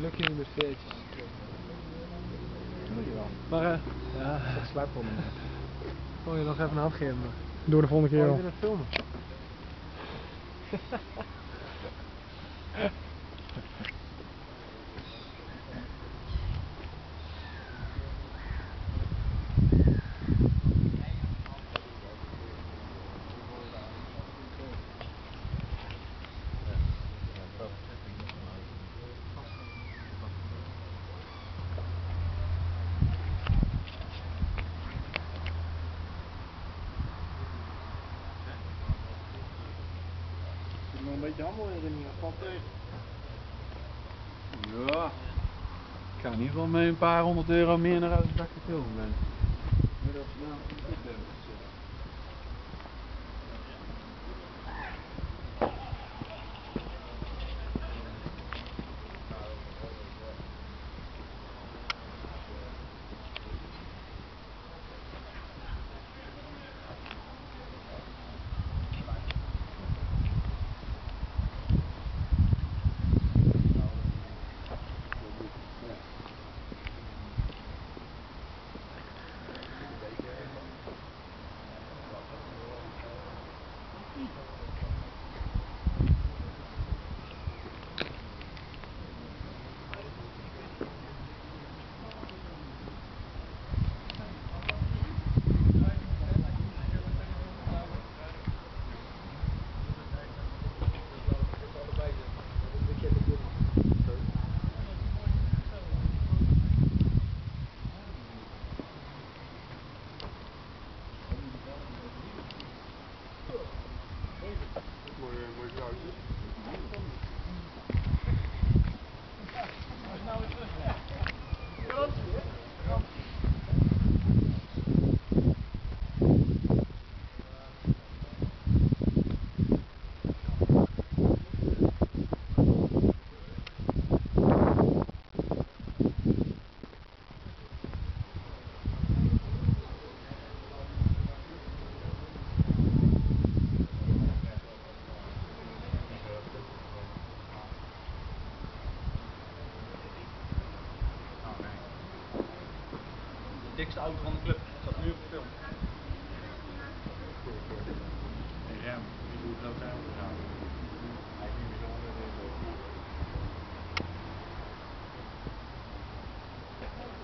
Lukt je niet met veertjes. Maar eh, ja, Dat slaap wel niet. wil je nog even een hand geven? Door de volgende keer Oh, wel. je aan het filmen. nog een beetje handel in de valt tegen. Ja. Ik ga in ieder geval met een paar honderd euro meer naar ik te filmen ben. Dikste auto van de club. Dat nu op de film. En rem, die doet het ook uit. Hij is niet bijzonder.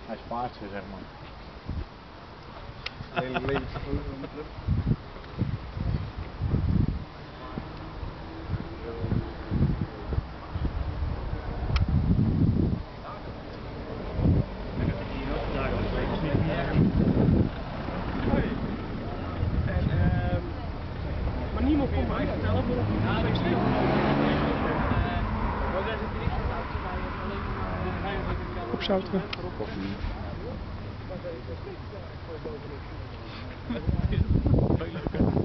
Hij spaart ze, zeg maar. Hele levensgroot van de club. Niemand kon mij vertellen waarom ik niet zo stil Op zouteren. Gaat